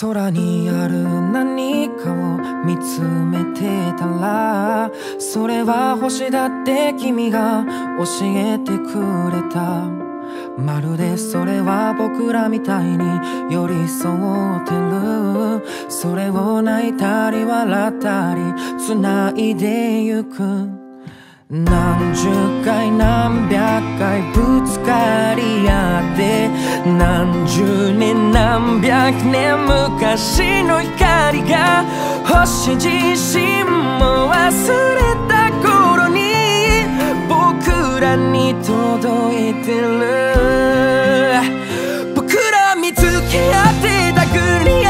空にある何かを見つめてたらそれは星だって君が教えてくれた。まるでそれは僕らみたいに寄り添ってる。それを泣いたり笑ったり繋いでゆく。何十回何百回ぶつかり合って何十年何百年昔の光が星自身も忘れた頃に僕らに届いてる僕ら見つけ合って殴り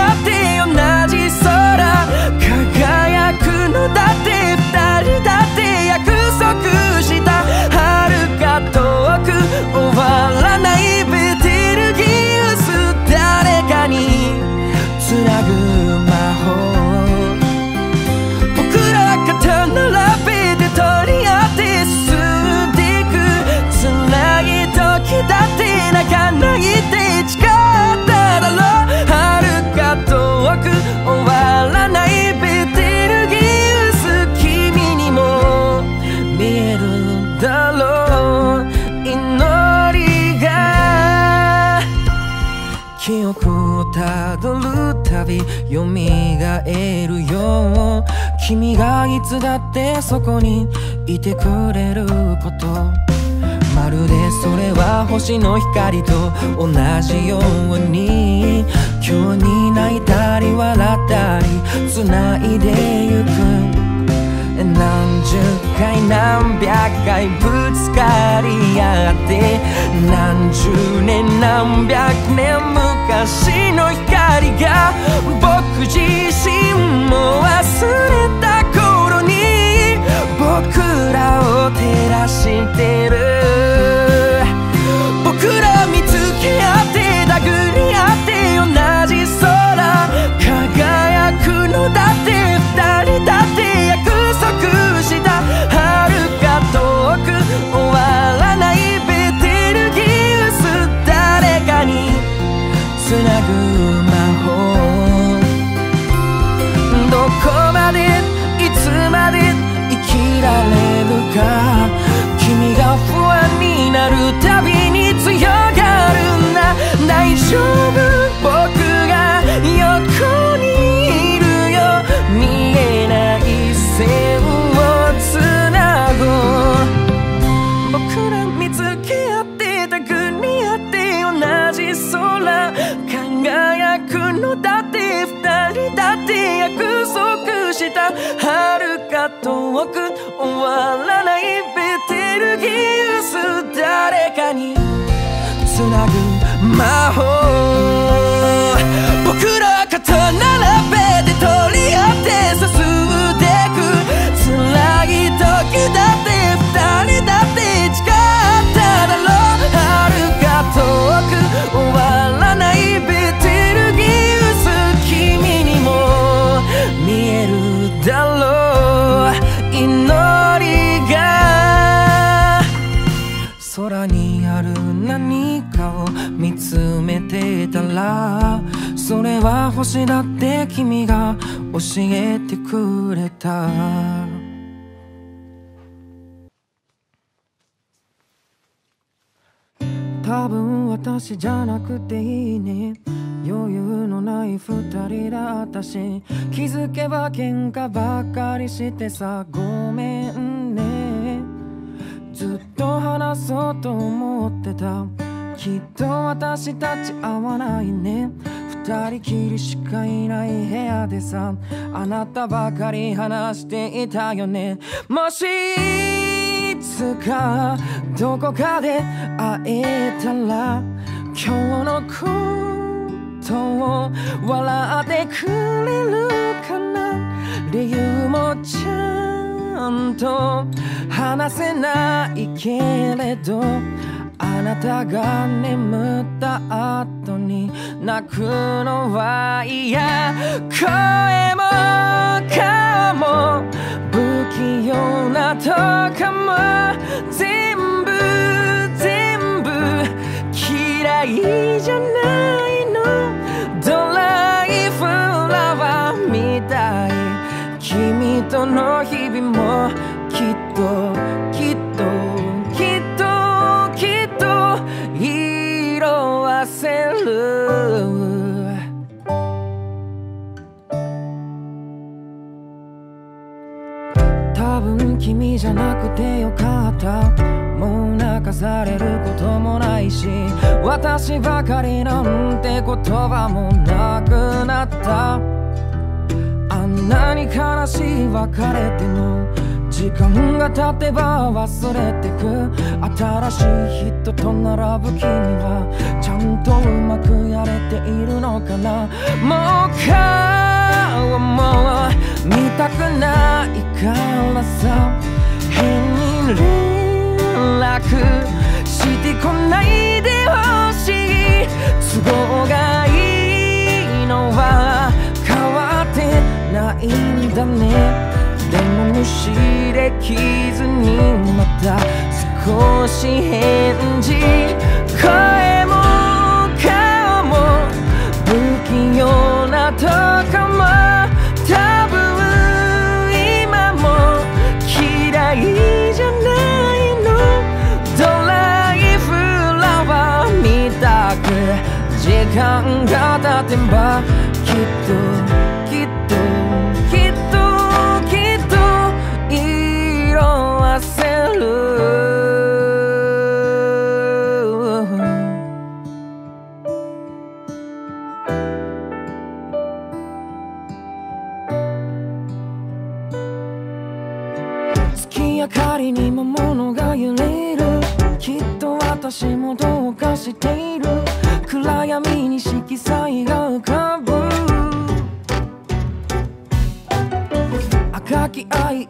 つだってそこにいてくれること。まるでそれは星の光と同じように今日に泣いたり笑ったり繋いでゆく。何十回何百回ぶつかり合って何十年何百年昔の光が僕自身も忘れた。僕らを照らしてる。僕ら見つけ合って殴り合って同じ空。輝くのだってられるか。君が不安につなぐ魔法。僕ら肩並べ星だって君が教えてくれた。多分私じゃなくていいね。余裕のない二人だったし気づけば喧嘩ばっかりしてさごめんね。ずっと話そうと思ってた。きっと私たち合わないね。二人きりしかいない部屋でさあなたばかり話していたよね。もしいつかどこかで会えたら今日のことを笑ってくれるかな。理由もちゃんと話せないけれどあなたが眠った後に泣くのは嫌。声も顔も不器用なとかも。全部全部嫌いじゃないの。ドライフラワーみたい。君との日々もきっときっと。せる。多分君じゃなくてよかった。もう泣かされることもないし。私ばかりなんて言葉もなくなった。あんなに悲しい別れても時間が経てば忘れてく。新しい人と並ぶ君はちゃんとうまくやれているのかな。もう顔も見たくないからさ。変に連絡してこないでほしい。都合がいいのは変わってないんだね。でも無視できずにまた少し返事声も顔も不器用なとこも多分今も嫌いじゃないのドライフラワーみたく時間が経てばきっとりにも物が揺れる。きっと私もどうかしている。暗闇に色彩が浮かぶ。赤き愛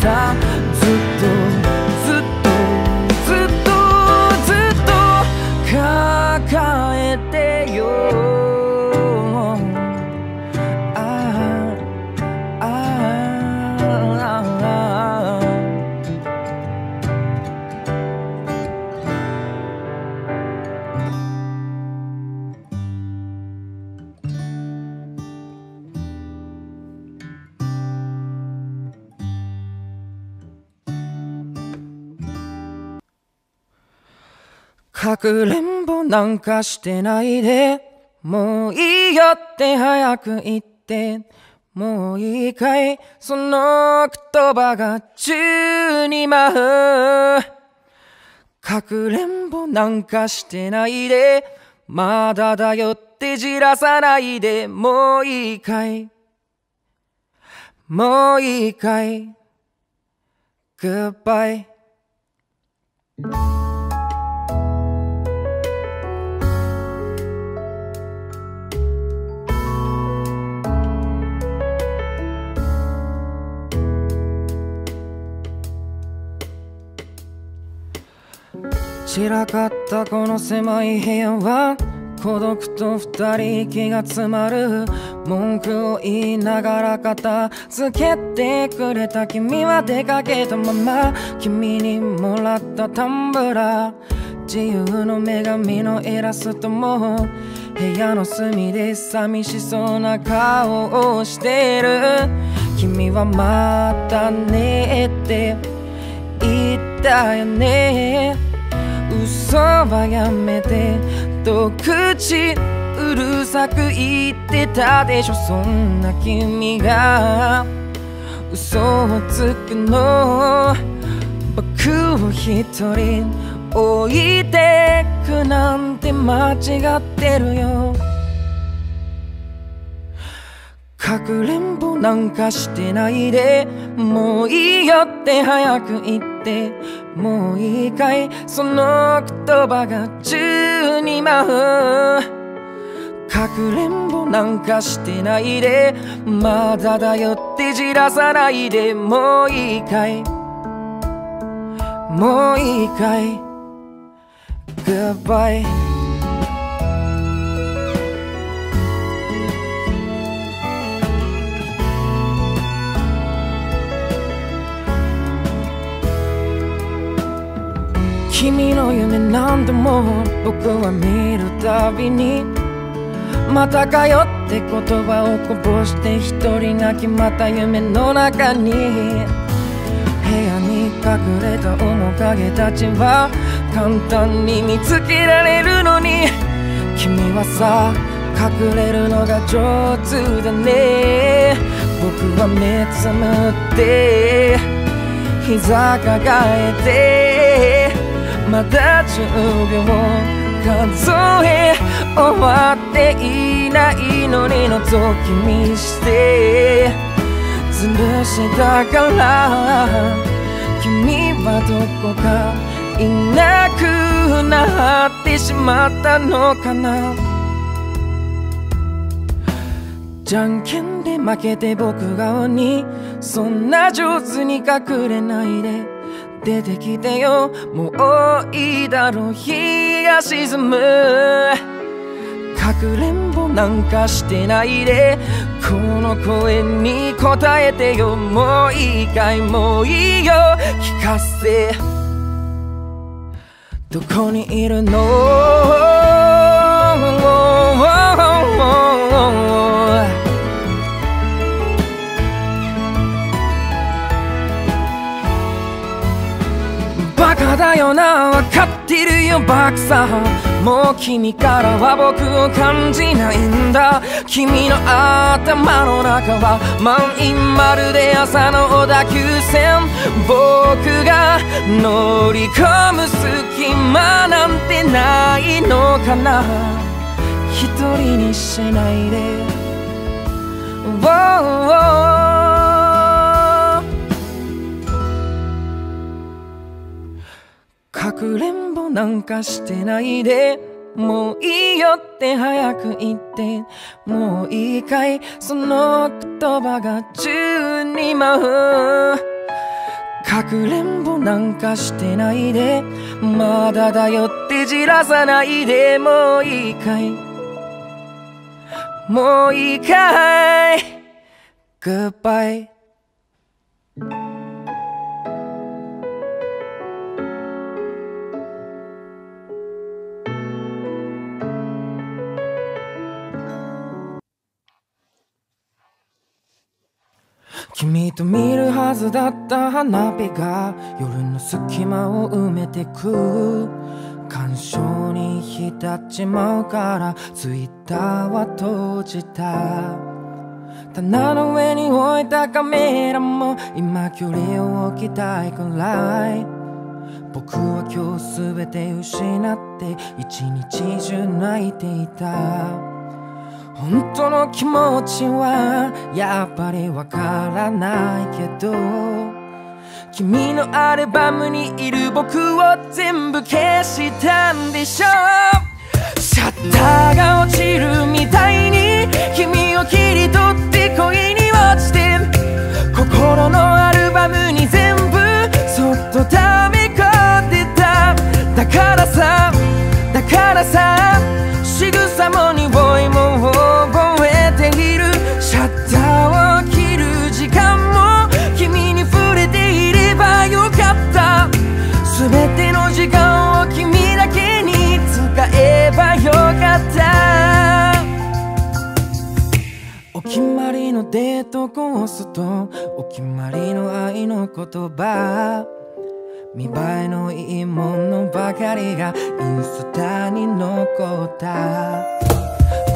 さかくれんぼなんかしてないで。もういいよって早く言って。もういいかいその言葉が宙に舞う。かくれんぼなんかしてないで。まだだよってじらさないで。もういいかい。もういいかい。Goodbye. 散らかったこの狭い部屋は孤独と二人息が詰まる文句を言いながら片付けてくれた君は出かけたまま君にもらったタンブラー。自由の女神のイラストも部屋の隅で寂しそうな顔をしてる。君はまたねって言ったよね。嘘はやめてと口うるさく言ってたでしょそんな君が。嘘をつくの僕を一人置いてくなんて間違ってるよ。かくれんぼなんかしてないでもういいよって早く言ってもう一回その言葉が宙に舞う。かくれんぼなんかしてないで。まだだよってじらさないで。もう一回。もういいかい Goodbye 君の夢何度も僕は見るたびにまたかよって言葉をこぼして一人泣きまた夢の中に部屋に隠れた面影たちは簡単に見つけられるのに君はさ隠れるのが上手だね。僕は目つむって膝抱えてまだ10秒数え終わっていないのに覗き見してずるしたから君はどこかいなくなってしまったのかな？じゃんけんで負けて僕が鬼。そんな上手に隠れないで。出てきてよ。もういいだろう。日が沈む。かくれんぼなんかしてないで。この声に応えてよ。もういいかい？もういいよ。聞かせ。どこにいるの？だよな分かってるよバクさもう君からは僕を感じないんだ君の頭の中は満員まるで朝の小田急線僕が乗り込む隙間なんてないのかな一人にしないで、oh, oh, かくれんぼなんかしてないで。もういいよって早く言って。もういいかいその言葉が宙に舞う。かくれんぼなんかしてないで。まだだよってじらさないで。もういいかい。もういいかい。Goodbye. 君と見るはずだった花火が夜の隙間を埋めてく干渉に浸っちまうからツイッターは閉じた。棚の上に置いたカメラも今距離を置きたいくらい。僕は今日全て失って一日中泣いていた。本当の気持ちはやっぱりわからないけど君のアルバムにいる僕を全部消したんでしょ。シャッターが落ちるみたいに君を切り取って恋に落ちて心のアルバムに全部そっと溜め込んでた。だからさだからさ仕草も匂いも覚えている。シャッターを切る時間も君に触れていればよかった。全ての時間を君だけに使えばよかった。お決まりのデートコースとお決まりの愛の言葉。見栄えのいいものばかりがインスタに残った。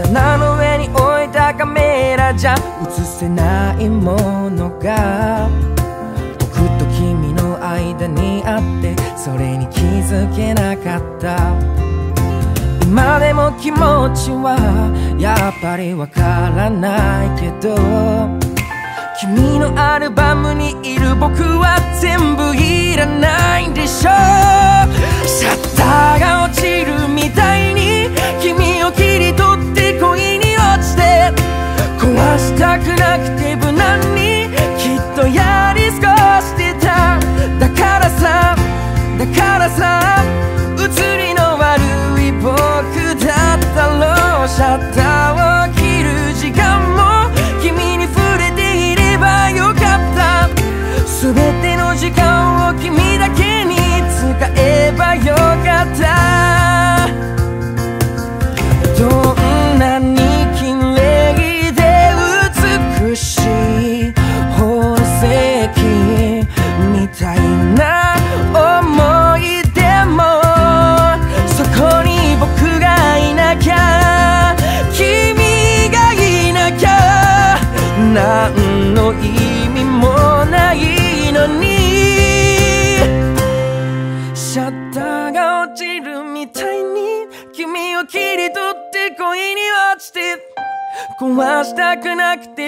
棚の上に置いたカメラじゃ映せないものが僕と君の間にあってそれに気づけなかった。今でも気持ちはやっぱりわからないけど君のアルバムにいる僕は全部いらないんでしょう。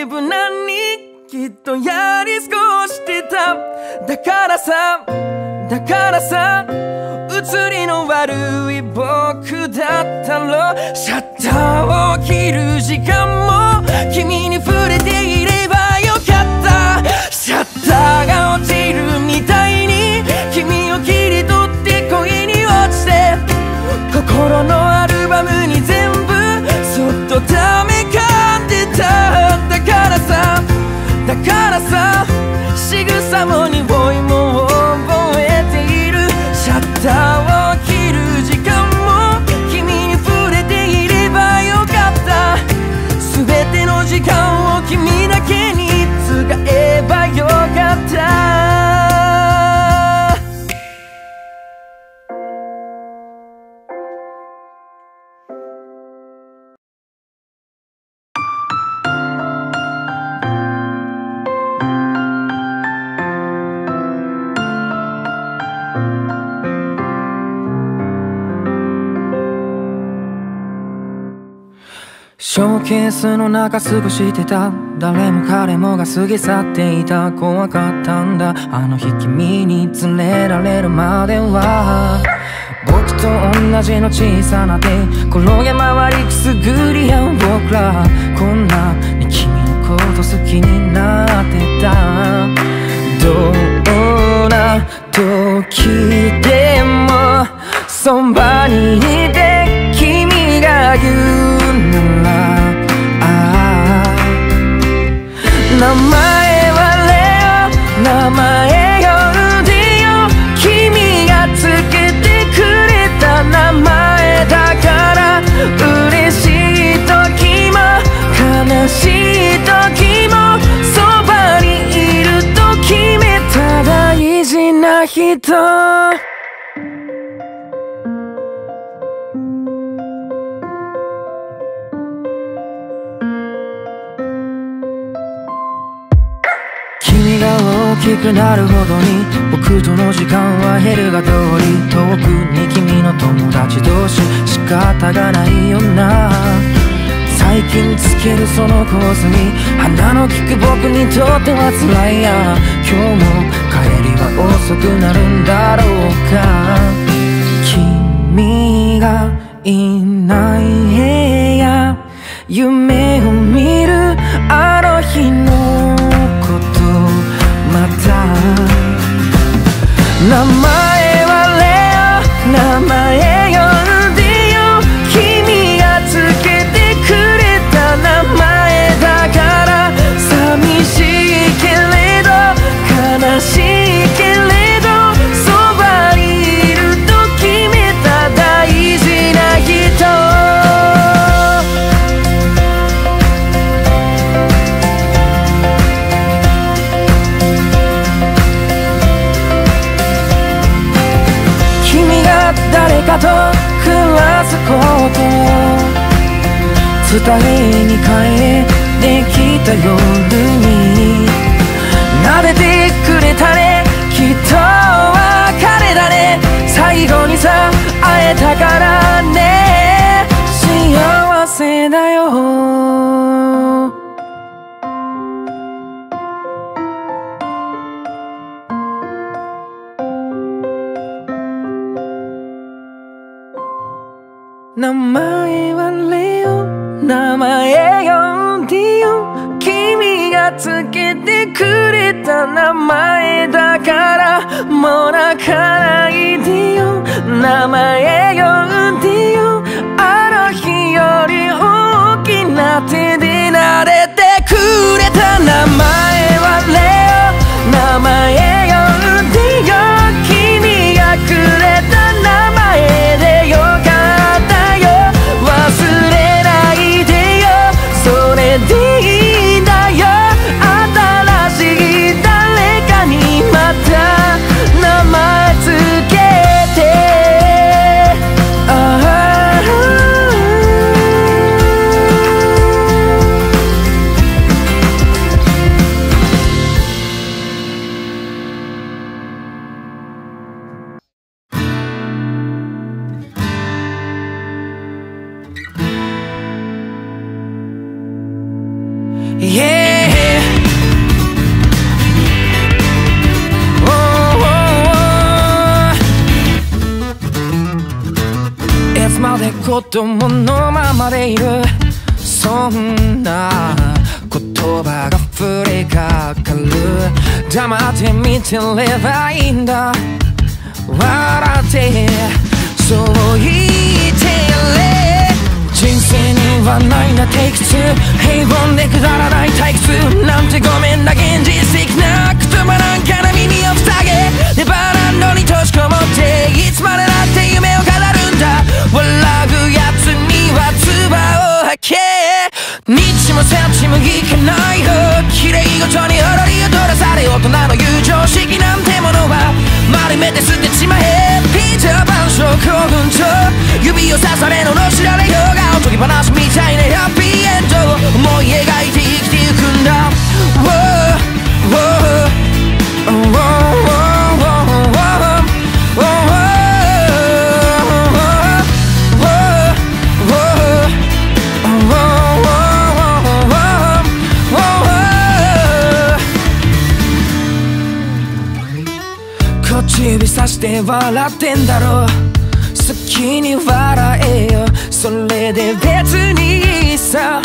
無難にきっとやり過ごしてた。だからさだからさ映りの悪い僕だったろ。シャッターを切る時間ショーケースの中過ごしてた。誰も彼もが過ぎ去っていた。怖かったんだ。あの日君に連れられるまでは。僕と同じの小さな手。転げ回りくすぐり合う僕ら。こんなに君のこと好きになってた。どんな時でもそばにいて名前はレオ名前呼んでよ君がつけてくれた名前だから嬉しい時も悲しい時もそばにいると決めた大事な人。きくなるほどに僕との時間は減るが通り遠くに君の友達同士仕方がないよな。最近つけるそのコースに鼻の利く僕にとっては辛いや。今日も帰りは遅くなるんだろうか。君がいない部屋。夢を名前子供のままでいる。そんな言葉が降りかかる。黙って見てればいいんだ。笑ってそう言ってれ人生にはないなテイク2平凡でくだらない退屈。なんてごめんな現実的な言葉なんかな耳を塞げ。ネバーランドに閉じこもっていつまでだって夢を道もさちもいかないよ。綺麗ごとに踊り踊らされ大人の友情式なんてものは丸めて捨てちまえ。ピーターパン症候群と指を刺されのの知られようがおとぎ話みたいなハッっち指さして笑ってんだろう？好きに笑えよ。それで別にいいさ。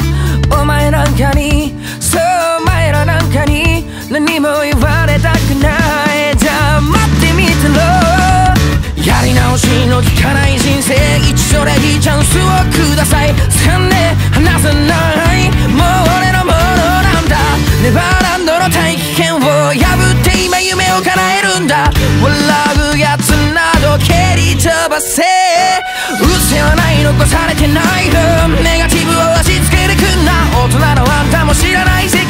お前なんかに。そうお前らなんかに。何も言われたくない。黙ってみてろ。やり直しの効かない人生一度でいいチャンスをください。掴んで離さない。もう俺のものなんだ。ネバーランドの大気圏を破って今夢を叶え飛ばせ。うせはない残されてないネガティブを押し付けてくんな。大人のあんたも知らないぜ。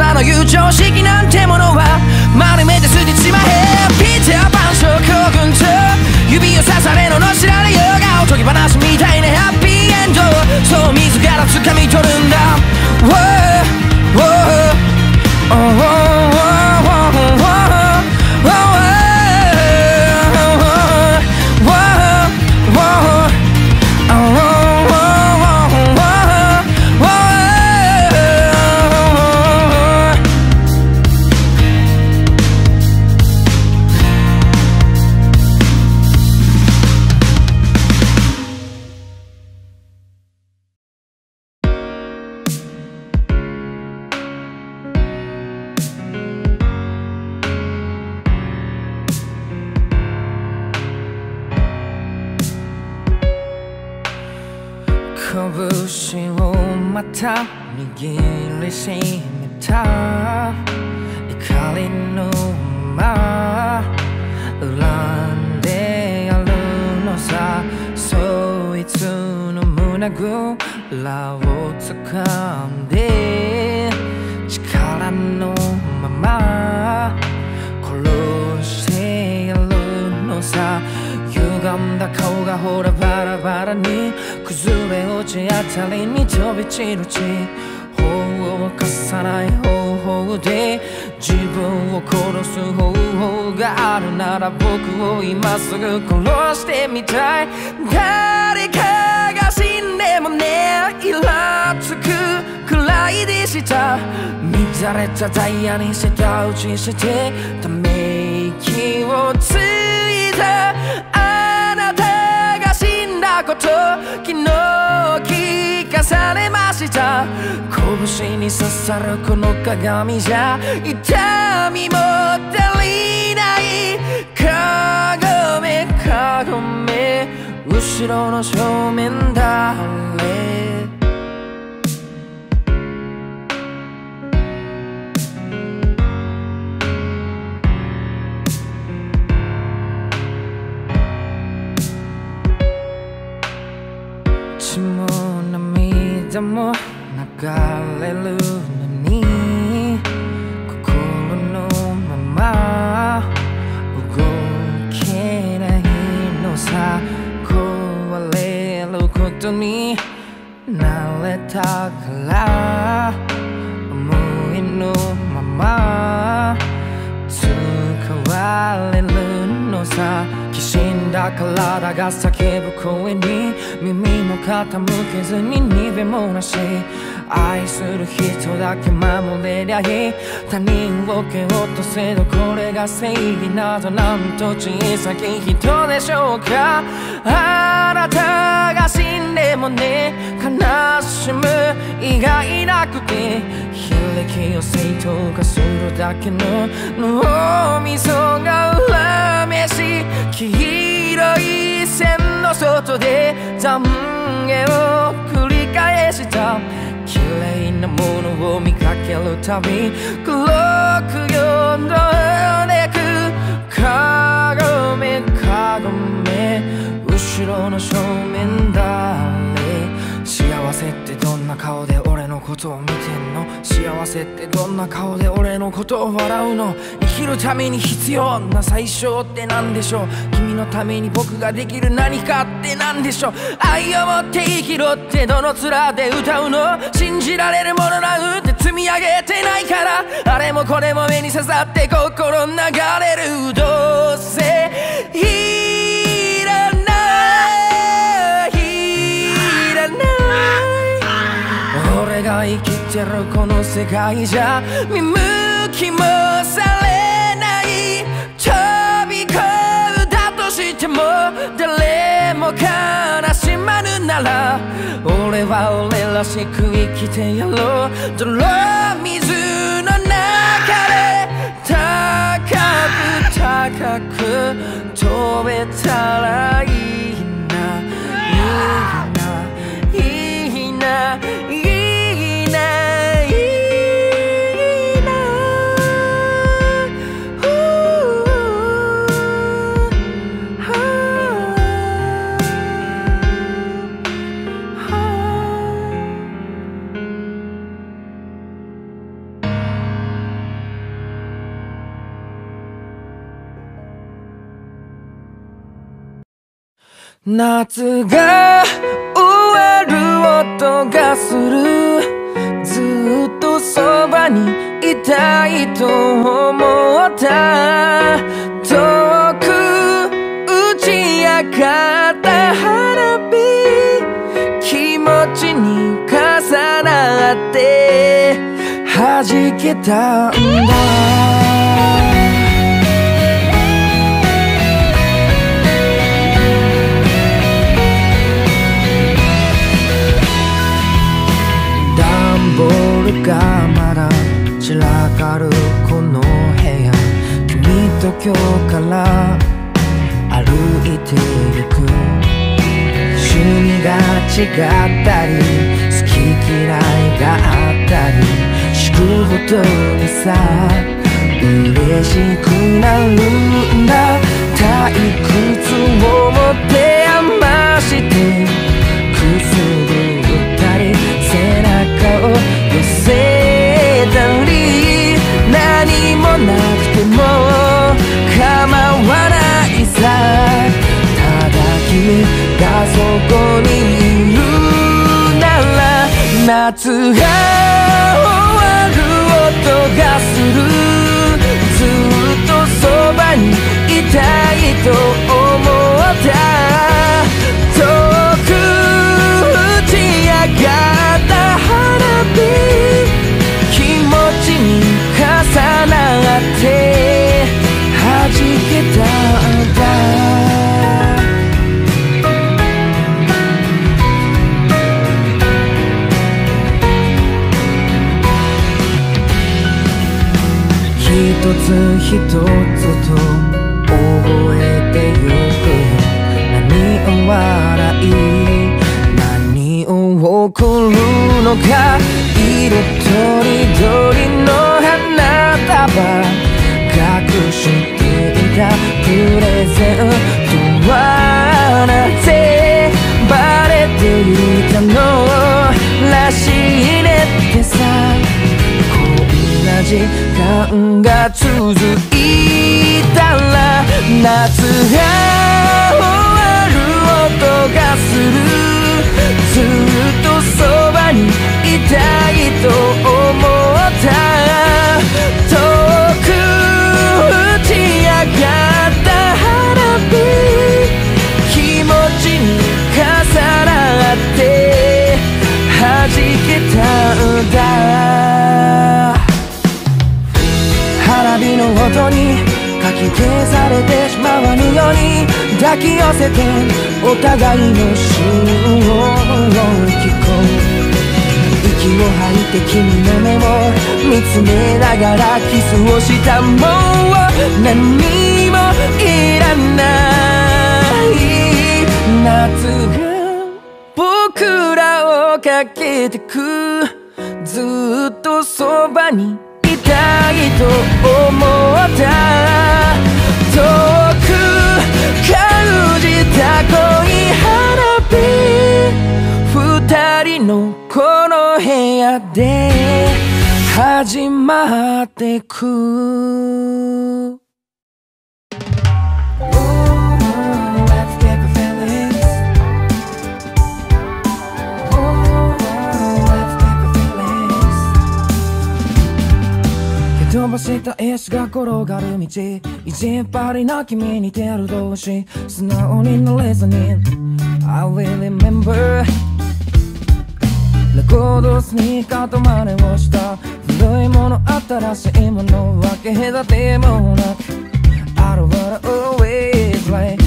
らの友情式なんてものは丸めて捨てちまえピーターパン症候群と指を刺されののしられようがおとぎ話みたいなハッピーエンドそう自ら掴み取るんだ。Whoa, whoa, oh, oh, oh, た握りしめた怒りのまま恨んでやるのさそいつの胸ぐらを掴んで力のまま殺してやるのさ歪んだ顔がほらバラバラに崩れ落ちあたりに飛び散る血法を犯さない方法で自分を殺す方法があるなら僕を今すぐ殺してみたい。誰かが死んでもねイラつくくらいでした乱れたダイヤに舌打ちしてため息をついたこと昨日聞かされました。拳に刺さるこの鏡じゃ痛みも足りない。かごめかごめ後ろの正面だ。れも流れるのに心のまま動けないのさ壊れることに慣れたから思いのまま使われるのさ。きしんだ体が叫ぶ声に耳も傾けずに逃げもなし。愛する人だけ守れりゃいい。他人を蹴落とせどこれが正義などなんと小さき人でしょうか。あなたが死んでもね悲しむ。以外なくて霹靂を正当化するだけの脳みそが恨めし黄色い線の外で懺悔を繰り返した。綺麗なものを見かけるたび黒くよんでくかごめかごめ後ろの正面だ幸せってどんな顔で俺ことを見てんの？幸せってどんな顔で俺のことを笑うの？生きるために必要な最小って何でしょう？君のために僕ができる何かって何でしょう？愛を持って生きろってどの面で歌うの？信じられるものなんて積み上げてないから。あれもこれも目に刺さって心流れる。どうせいが生きてるこの世界じゃ見向きもされない飛び込んだとしても誰も悲しまぬなら俺は俺らしく生きてやろう泥水の中で高く高く飛べたらいいないいないいな夏が終わる音がする。ずっとそばにいたいと思った。遠く打ち上がった花火気持ちに重なって弾けたんだ。京から歩いてゆく。趣味が違ったり好き嫌いがあったり敷くほどにさ嬉しくなる。夏が終わる音がする。ずっとそばにいたいと思う。つ一つと覚えてゆくよ何を笑い何を怒るのか色とりどりの花束隠していたプレゼントはなぜバレていたのらしい時間が続いたら夏が終わる音がする。ずっとそばにいたいと思った。遠く打ち上がった花火気持ちに重なって弾けたんだ。にかき消されてしまわぬように抱き寄せてお互いの心を聞こう。息を吐いて君の目を見つめながらキスをしたもう何もいらない。夏が僕らをかけてく。ずっとそばにいと思った。遠く感じた恋花火。二人のこの部屋で始まってく。飛ばした石が転がる道。意地っぱりな君に手る同士素直になれずに I will remember レコードスニーカーと真似をした古いもの新しいもの分け隔てもなく I don't wanna always like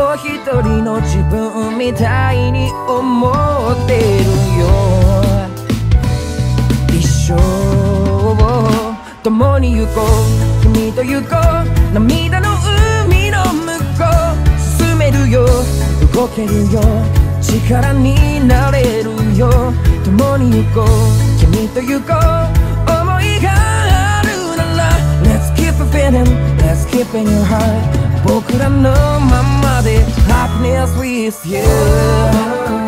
う一人の自分みたいに思ってるよ一生を共に行こう。君と行こう涙の海の向こう。進めるよ。動けるよ。力になれるよ。共に行こう。君と行こう思いがあるなら Let's keep it feeling Let's keep in your heart 僕らのままで Happiness with you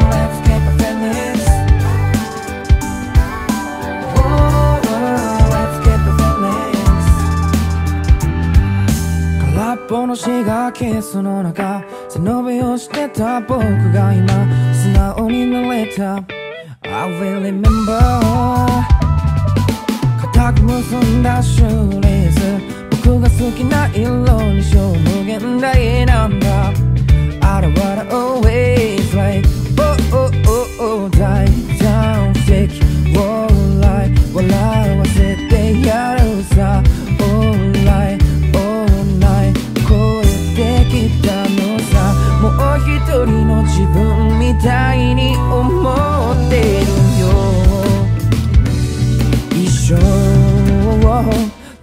Let's keep it feeling Let's get the feelings 空っぽのシガーケースの中背伸びをしてた僕が今素直になれた I will remember 固く結んだシューレース 僕が好きな色に超無限大なんだ I don't wanna always like Oh oh oh oh 大胆席を笑わせてやるさ Alright alright 超えてきたのさもう一人の自分みたいに思う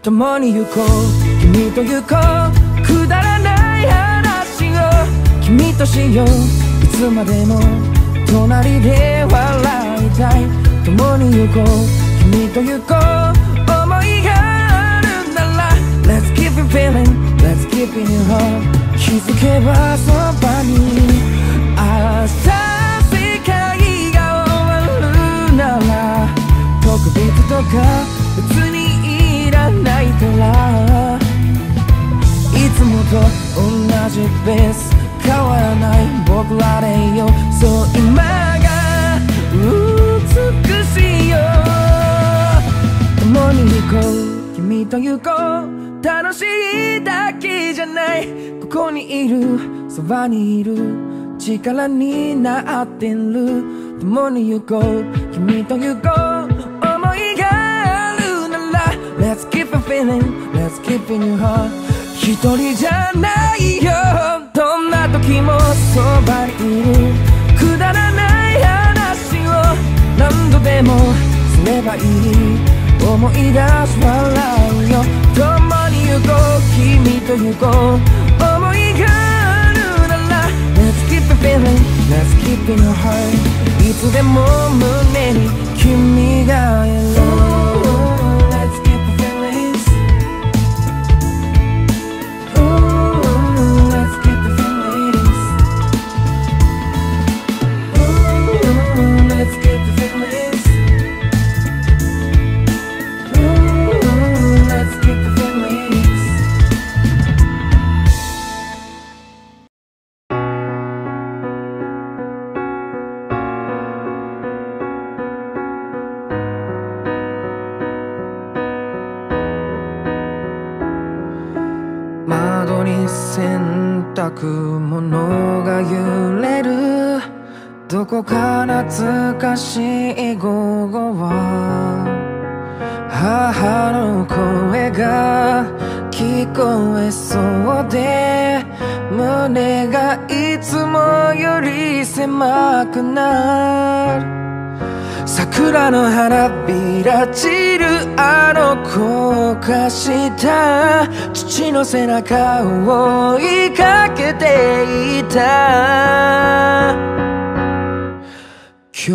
共に行こう。君と行こう。くだらない話を。君としよういつまでも隣で笑いたい。共に行こう。君と行こう。思いがあるな。ら Let's keep it feeling. Let's keep in your heart. 気づけばそばに朝世界が終わるなら。特別とかいらないからいつもと同じベース変わらない。僕らでよ。そう今が美しいよ。共に行こう。君と行こう。楽しいだけじゃない。ここにいる。そばにいる。力になってる。共に行こう。君と行こう。a feeling. Let's 一人じゃないよ。どんな時もそばにいる。くだらない話を何度でもすればいい。思い出す笑うよ共に行こう君と行こう。思いがあるなら。Let's keep a feeling. Let's keep in your heart. いつでも胸に君がいる。洗濯物が揺れる。どこか懐かしい午後は。母の声が聞こえそうで胸がいつもより狭くなる。桜の花びら散る。あの高架下父の背中を追いかけていた。今日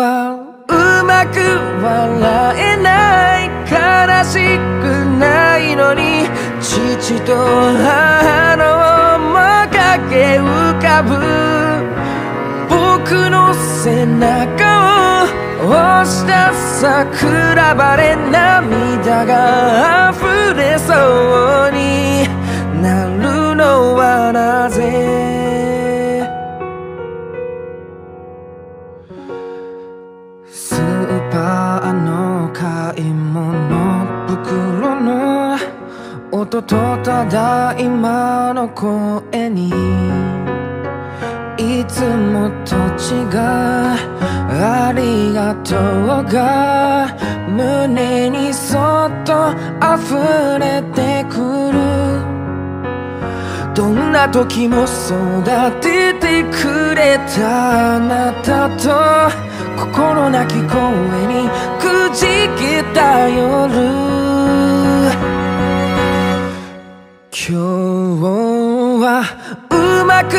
はうまく笑えない悲しくないのに父と母の面影浮かぶ。僕の背中を押した桜晴れ涙が溢れそうになるのはなぜ？スーパーの買い物袋の音とただ今の声に。いつもと違うありがとうが胸にそっと溢れてくる。どんな時も育ててくれたあなたと心なき声にくじけた夜。今日はく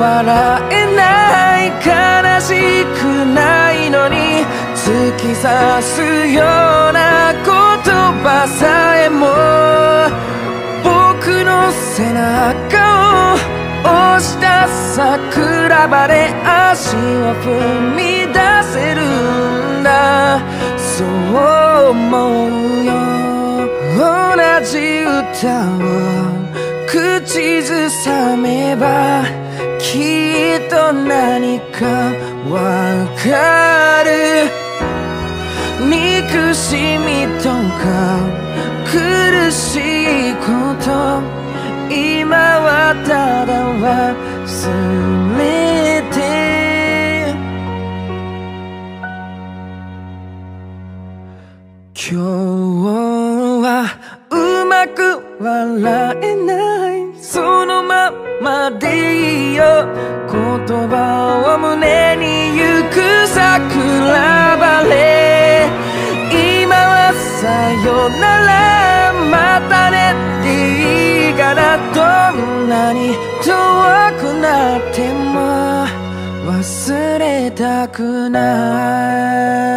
笑えない悲しくないのに突き刺すような言葉さえも僕の背中を押した桜晴れ足を踏み出せるんだ。そう思うよ。同じ歌を。口ずさめばきっと何かわかる。憎しみとか苦しいこと今はただ忘れたくない。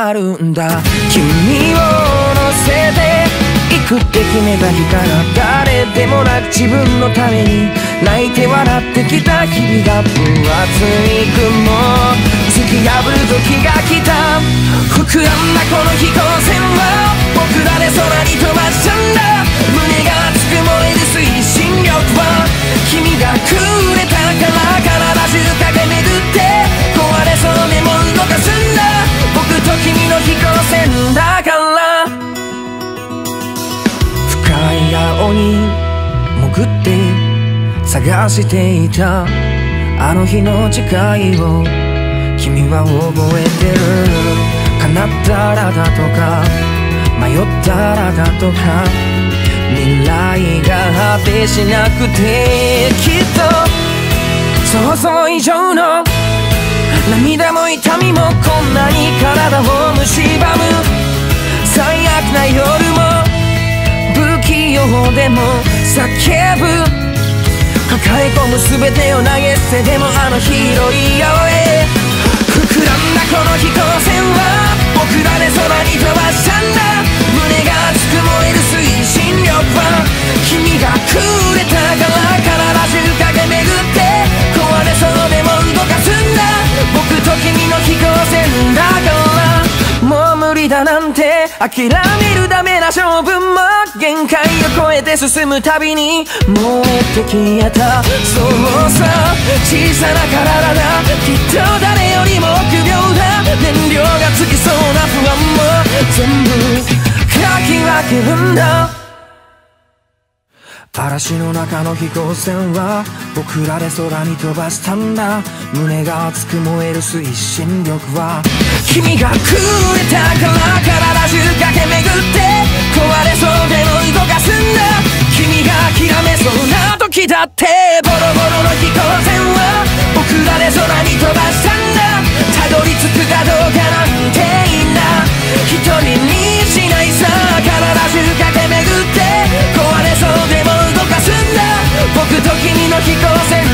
あるんだ。君を乗せて行くって決めた日から誰でもなく自分のために泣いて笑ってきた日々が分厚い雲。突き破る時が来た。膨らんだこの飛行船は僕らで空に飛ばしたんだ。胸が熱く燃える推進力は君がくれたから体中駆け巡って。に潜って探していたあの日の誓いを君は覚えてる叶ったらだとか迷ったらだとか未来が果てしなくてきっと想像以上の涙も痛みもこんなに体を蝕む最悪な夜もようでも叫ぶ。抱え込む全てを投げ捨てでもあの広い青へ。膨らんだこの飛行船は僕らで空に飛ばしたんだ。胸が熱く燃える推進力は諦めるダメな勝負も限界を超えて進むたびに燃えて消えた。そうさ。小さな体だきっと誰よりも臆病だ。燃料がつきそうな不安も全部かき分けるんだ。嵐の中の飛行船は僕らで空に飛ばしたんだ。胸が熱く燃える推進力は君がくれたから体中駆け巡って壊れそうでも動かすんだ君が諦めそうな時だってボロボロの飛行船は僕らで空に飛ばしたんだたどり着くかどうかなんていいんだ一人にしないさ体中駆け巡って壊れそうでも動かすんだ僕と君の飛行船